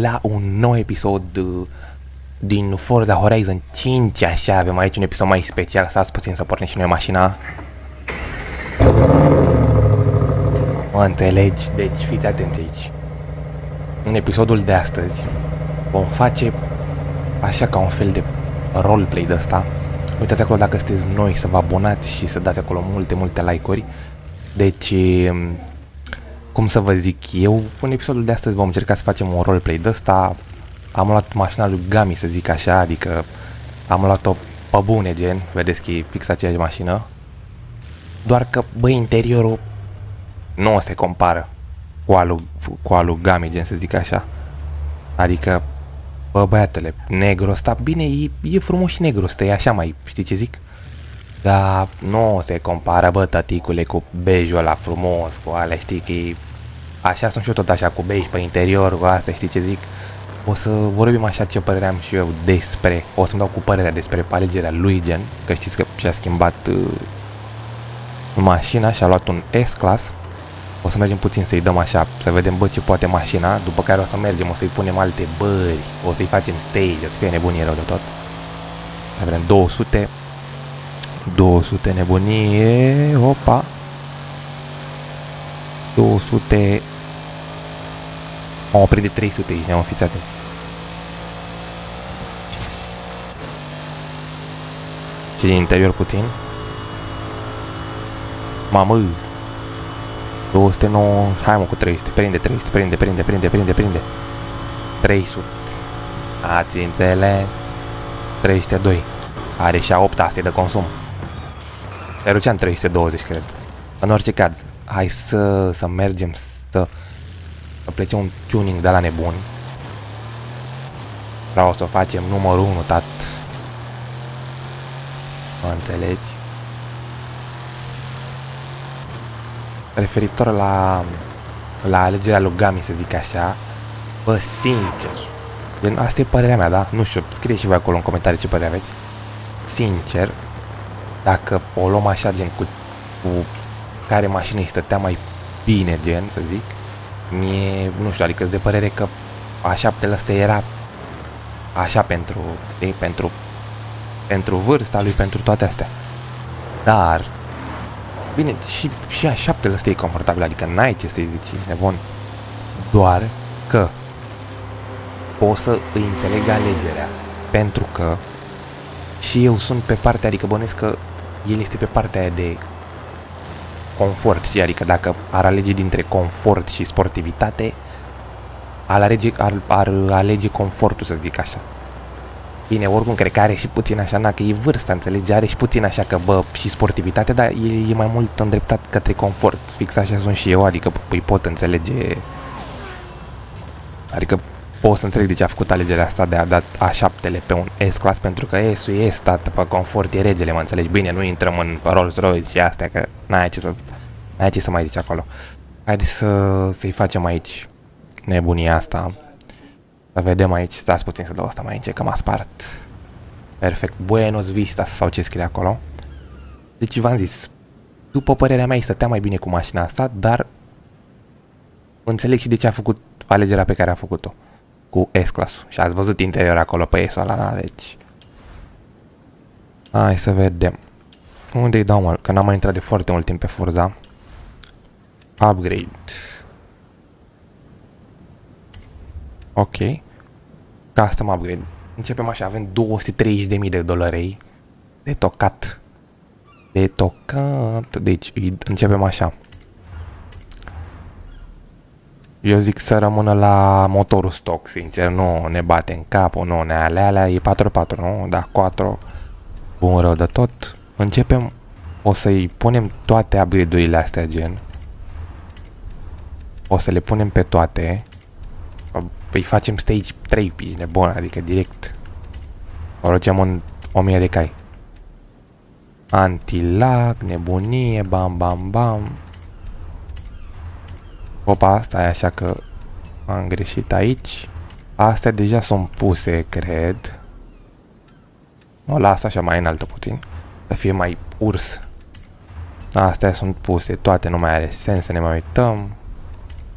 la un nou episod uh, din Forza Horizon 5, așa, avem aici un episod mai special, stați puțin să pornim și noi mașina. Mă înțelegi? Deci fiți atenți aici. În episodul de astăzi vom face așa ca un fel de roleplay de ăsta. Uitați acolo dacă sunteți noi să vă abonați și să dați acolo multe, multe like-uri. Deci, um, cum să vă zic eu, în episodul de astăzi vom încerca să facem un roleplay de ăsta. Am luat mașina lui Gami, să zic așa, adică am luat-o pe bune, gen, vedeți că e fix aceeași mașină. Doar că, bă, interiorul nu se compară cu alu, cu alu Gami, gen, să zic așa. Adică, bă, băiatele, negru ăsta, bine, e, e frumos și negru ăsta, e așa mai, știi ce zic? Dar nu se compară, bă, tăticule, cu bejul ăla frumos, cu alea, știi că e... Așa sunt și eu tot așa, cu bej pe interior, cu asta, știi ce zic? O să vorbim așa ce părere am și eu despre, o să-mi dau cu părerea despre alegerea lui, gen, că știți că și-a schimbat uh, mașina și a luat un S-Class. O să mergem puțin să-i dăm așa, să vedem, bă, ce poate mașina, după care o să mergem, o să-i punem alte bări, o să-i facem stage, o să fie nebunie rău de tot. Avem 200, 200 nebunie, opa. 200 M-am oprit de 300 aici, ne-am fiți atenți. Și din interior puțin. Mamă! 209, hai mă cu 300, prinde, 300, prinde, prinde, prinde, prinde, prinde. 300. Ați înțeles? 302. Are și a 8 astea de consum. Reduceam 320, cred. În orice caz, hai să, să mergem să, să plece un tuning de la nebun. Vreau să o facem numărul 1, tat. Mă înțelegi? Referitor la, la alegerea lui Gami, să zic așa, bă, sincer, gen, asta e părerea mea, da? Nu știu, scrie și voi acolo în comentarii ce părere aveți. Sincer, dacă o luăm așa, gen, cu, cu care mașină îi stătea mai bine, gen, să zic, mie, nu știu, adică de părere că a șaptele ăsta era așa pentru, ei, pentru, pentru vârsta lui, pentru toate astea. Dar, bine, și, și a șaptele ăsta e confortabil, adică n-ai ce să-i zici, ești nebun. Doar că o să îi înțeleg alegerea, pentru că și eu sunt pe partea, adică bănuiesc că el este pe partea aia de confort, și adică dacă ar alege dintre confort și sportivitate, ar alege, ar, ar alege confortul, să zic așa. Bine, oricum cred că are și puțin așa, na, că e vârsta, înțelegi, are și puțin așa că, bă, și sportivitate, dar e, e mai mult îndreptat către confort. Fix așa sunt și eu, adică îi pot înțelege, adică pot să înțeleg de ce a făcut alegerea asta de a dat a șaptele pe un S-Class, pentru că S-ul e stat pe confort, e regele, mă înțelegi? Bine, nu intrăm în Rolls-Royce și astea, că n-ai ce să, n-ai ce să mai zici acolo. Haideți să, să-i facem aici nebunia asta. Să vedem aici, stați puțin să dau asta mai înce, că m-a spart. Perfect, Buenos Vistas sau ce scrie acolo. Deci v-am zis, după părerea mea, îi stătea mai bine cu mașina asta, dar înțeleg și de ce a făcut alegerea pe care a făcut-o cu S-Class-ul. Și ați văzut interior acolo pe S-ul ăla, da? deci... Hai să vedem. Unde-i dau, mă? Că n-am mai intrat de foarte mult timp pe Forza. Upgrade. Ok. Custom upgrade. Începem așa, avem 230.000 de dolari de tocat. De tocat. Deci începem așa. Eu zic să rămână la motorul stock, sincer, nu ne bate în cap, nu ne alea, alea e 4-4, nu? Da, 4. Bun rău de tot. Începem, o să-i punem toate upgrade-urile astea, gen. O să le punem pe toate. Păi facem stage 3 pici nebun, adică direct. O rogem în 1000 de cai. Anti-lag, nebunie, bam bam bam. Opa, asta e așa că am greșit aici. Astea deja sunt puse, cred. O las așa mai înaltă puțin. Să fie mai urs. Astea sunt puse, toate nu mai are sens să ne mai uităm.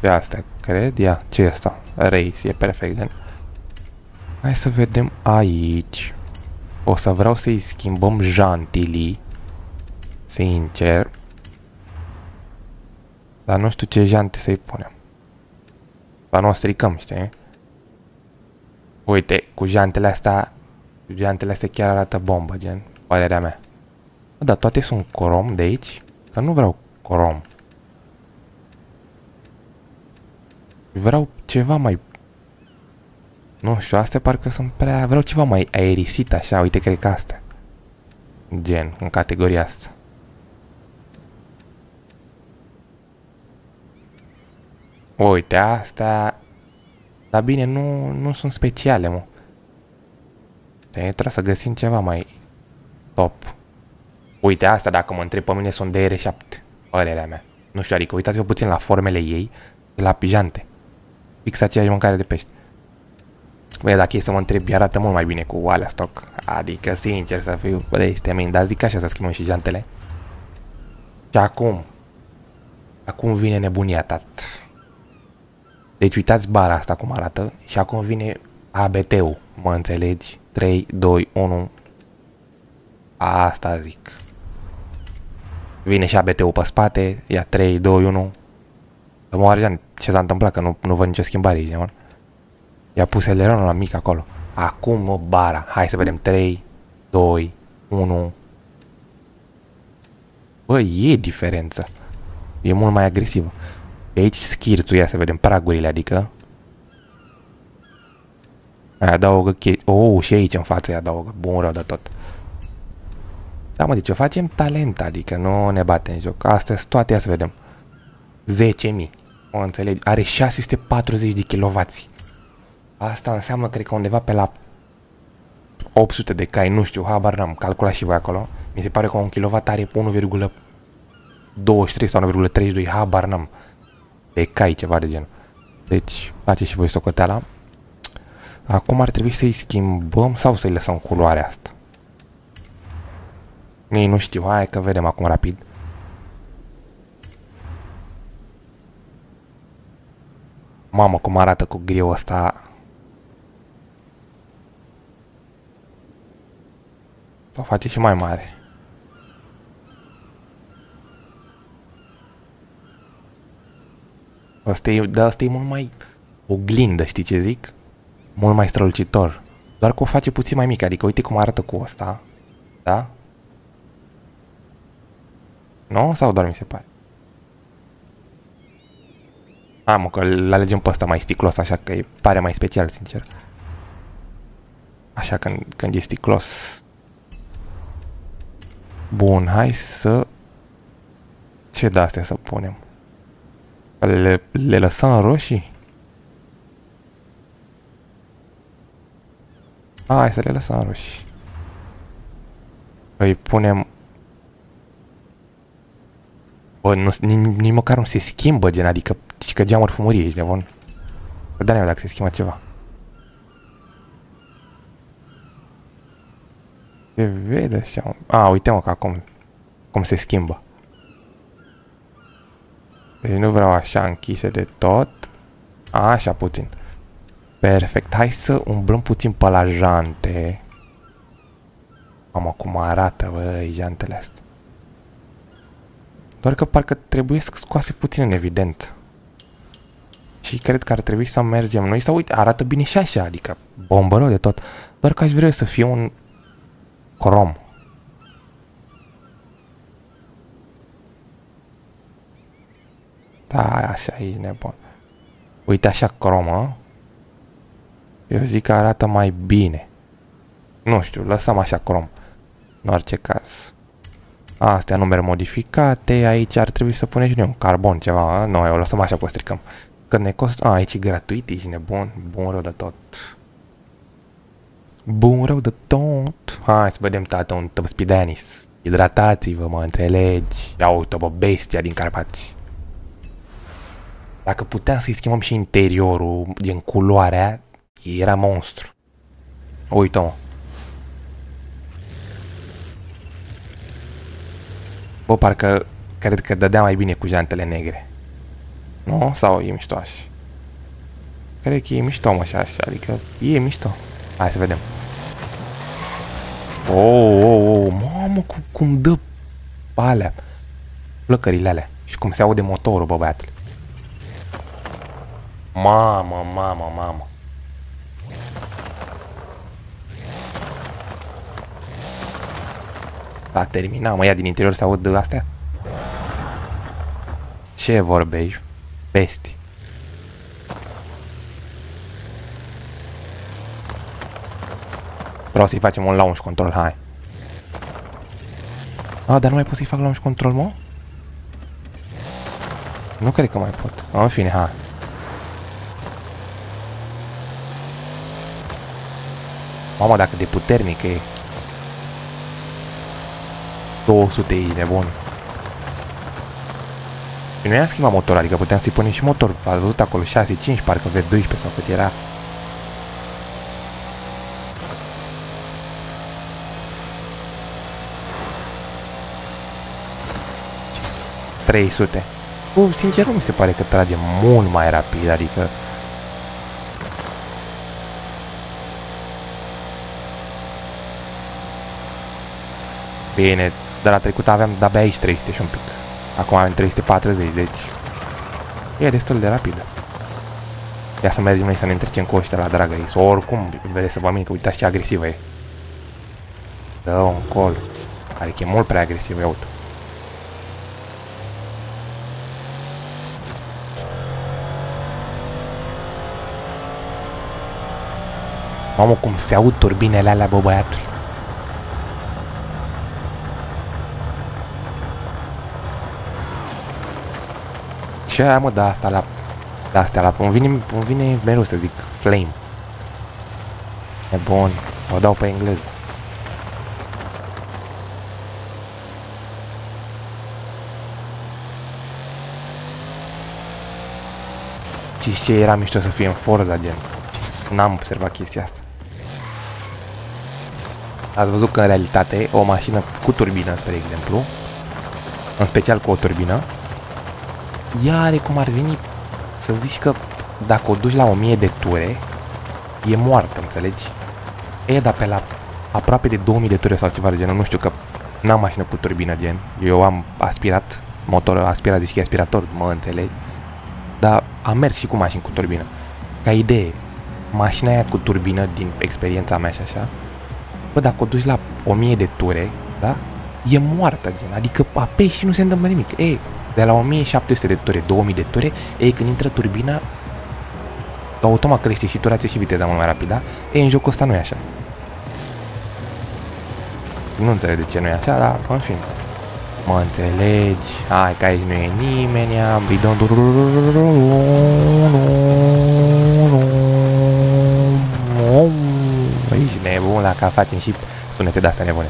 Pe astea cred. Ia, ce e asta? Race, e perfect, gen. Hai să vedem aici. O să vreau să-i schimbăm jantilii. Sincer. Dar nu știu ce jante să-i punem. Dar nu o stricăm, știi? Uite, cu jantele astea... Cu jantele astea chiar arată bombă, gen. Părerea mea. Dar toate sunt crom de aici. Dar nu vreau crom. Vreau ceva mai... Nu știu, astea parcă sunt prea... Vreau ceva mai aerisit așa, uite, cred că astea. Gen, în categoria asta. Uite, astea... Dar bine, nu, nu sunt speciale, mă. Trebuie să găsim ceva mai top. Uite, asta dacă mă întreb pe mine sunt de R7. Părerea mea. Nu știu, adică uitați-vă puțin la formele ei, la pijante. Fix aceeași mâncare de pește. Băi, dacă e să mă întreb, arată mult mai bine cu alea stock. Adică, sincer să fiu, bă, este min, dar zic așa să schimbăm și jantele. Și acum, acum vine nebunia, tat. Deci uitați bara asta cum arată și acum vine ABT-ul, mă înțelegi? 3, 2, 1. Asta zic. Vine și ABT-ul pe spate, ia 3, 2, 1. Să mă ce s-a întâmplat, că nu, nu văd nicio schimbare aici, mă. I-a pus eleronul la mic acolo. Acum o bara. Hai să vedem. 3, 2, 1. Bă, e diferență. E mult mai agresivă. E aici schirțul, ia să vedem pragurile, adică. Aia adaugă chestii. Oh, și aici în față adaugă. Bun rău de tot. Da, mă, deci o facem talent, adică nu ne bate în joc. Astea sunt toate, ia să vedem. 10.000. O înțelegi? Are 640 de kW. Asta înseamnă, cred că undeva pe la 800 de cai, nu știu, habar n-am, calcula și voi acolo. Mi se pare că un kW are 1,23 sau 1,32, habar n-am. De cai, ceva de genul. Deci, faceți și voi socoteala. Acum ar trebui să-i schimbăm sau să-i lăsăm culoarea asta. Ei, nu știu, hai că vedem acum rapid. Mamă, cum arată cu griul ăsta. O face și mai mare. Asta e, dar asta e mult mai oglindă, știi ce zic? Mult mai strălucitor. Doar că o face puțin mai mică, adică uite cum arată cu asta. Da? Nu? Sau doar mi se pare? A, mă, că îl alegem pe ăsta mai sticlos, așa că e, pare mai special, sincer. Așa când, când e sticlos. Bun, hai să... Ce de astea să punem? Le, le lăsăm roșii? Hai să le lăsăm roșii. Îi punem... Bă, nu, nici măcar nu se schimbă, gen, adică și că geamuri fumurie, ești nebun. Da, dacă se schimbă ceva. Se vede așa. A, uite mă că acum cum se schimbă. Deci nu vreau așa închise de tot. A, așa puțin. Perfect. Hai să umblăm puțin pe la jante. Mamă, cum arată, băi, jantele astea. Doar că parcă trebuie să scoase puțin în evident. Și cred că ar trebui să mergem noi să uite, arată bine și așa, adică bombă de tot. Doar că aș vrea să fie un crom. Da, așa e nebun. Uite așa cromă. Eu zic că arată mai bine. Nu știu, lăsăm așa crom. În orice caz. Astea numere modificate, aici ar trebui să punem și noi un carbon, ceva. Nu, eu lăsăm așa, postricăm. stricăm. Că ne costă... A, aici e gratuit, ești nebun. Bun rău de tot. Bun rău de tot. Hai să vedem, tată, un Spidanis. Hidratați-vă, mă înțelegi. Ia uite, bă, bestia din Carpați. Dacă puteam să-i schimbăm și interiorul din culoarea, era monstru. Uite-mă. Bă, parcă cred că dădea mai bine cu jantele negre. Nu? Sau e miștoaș? Cred că e mișto, mă, așa, așa, adică e mișto. Hai să vedem. Oh, oh, oh, mamă, cum, cum dă alea, plăcările alea și cum se aude motorul, bă, băiatule. Mamă, mamă, mamă. A terminat, mă, ia din interior să aud astea? Ce vorbești? Pesti. Vreau să-i facem un launch control, hai. A, dar nu mai pot să-i fac launch control, mă? Nu cred că mai pot. A, în fine, hai. Mama, dacă de puternic e. 200 e nebun. Și nu i-am schimbat motorul, adică puteam să-i punem și motor. Ați văzut acolo 6, 5, parcă V12 sau cât era. 300. Bă, sincer, nu mi se pare că trage mult mai rapid, adică... Bine, de la trecut aveam de-abia aici 300 și un pic. Acum avem 340, deci... E destul de rapid. Ia să mergem noi să ne întrecem cu ăștia la dragă ei. Sau oricum, vedeți să vă mine că uitați ce agresivă e. Dă un col. Adică e mult prea agresiv, ia uite. Mamă, cum se aud turbinele alea, bă, băiatul. Ce aia, mă, da asta la... Da, astea la... Îmi vine, îmi vine mereu să zic flame. E bun. O dau pe engleză. Și ce era mișto să fie în Forza, gen. N-am observat chestia asta. Ați văzut că în realitate o mașină cu turbină, spre exemplu, în special cu o turbină, ea are cum ar veni să zici că dacă o duci la 1000 de ture, e moartă, înțelegi? E, dar pe la aproape de 2000 de ture sau ceva de genul, nu știu că n-am mașină cu turbină gen, eu am aspirat, motor aspirat, zici că e aspirator, mă înțelegi? Dar am mers și cu mașini cu turbină. Ca idee, mașina aia cu turbină, din experiența mea și așa, bă, dacă o duci la 1000 de ture, da? E moartă, gen, adică apeși și nu se întâmplă nimic. E, de la 1700 de ture, 2000 de ture, e, când intră turbina, automat crește și turație și viteza mult mai rapid, da? E, în jocul ăsta nu e așa. Nu înțeleg de ce nu e așa, dar, în fine. Mă înțelegi? Hai că aici nu e nimeni, bidon... Ești nebun dacă facem și sunete de-astea nebune.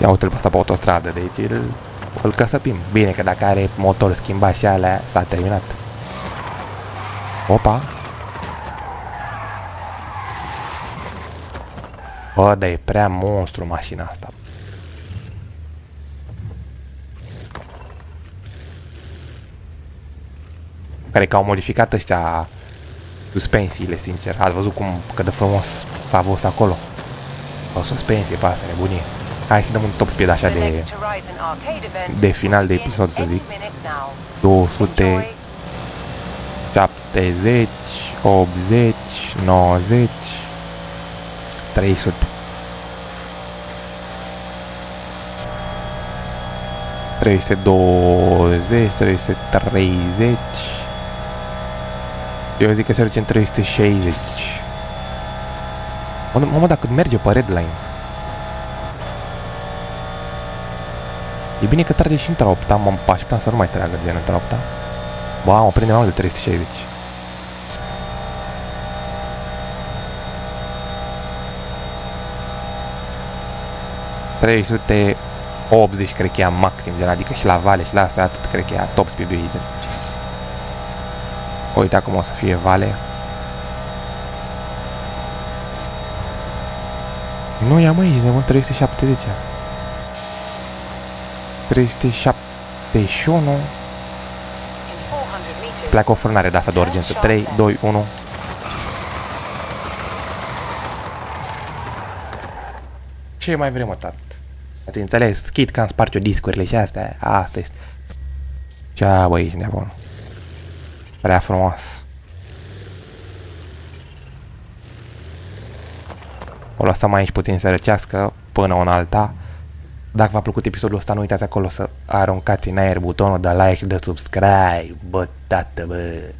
Ia uite-l pe ăsta pe autostradă, deci îl, îl căsăpim. Bine că dacă are motor schimbat și alea, s-a terminat. Opa! Bă, dar e prea monstru mașina asta. Care că au modificat ăștia suspensiile, sincer. Ați văzut cum, cât de frumos s-a văzut acolo. O suspensie pe asta, nebunie. Hai să dăm un top speed așa de, de final de episod, să zic. 200, 70, 80, 90, 300. 320, 330 eu zic că se duce în 360. Mamă, mamă dacă merge pe redline. E bine că trage și între 8 mă așteptam să nu mai tragă gen între 8 Ba, mă prinde mai mult de 360. Trei 80 cred că e maxim, gen, adică și la vale și la asta atât cred că e top speed-ul ei, gen. Uite acum o să fie vale. Nu, ia mă, ești nebun 370. 371. pleacă o frânare de asta de urgență. 3, 2, 1. Ce mai vrem, mă, tat? Ați înțeles? Chit că am spart eu discurile și astea. Asta este. Ce băi, ești nebun. Prea frumos. O lăsăm aici puțin să răcească până în alta. Dacă v-a plăcut episodul ăsta, nu uitați acolo să aruncați în aer butonul de like și de subscribe. Bă, tată, bă!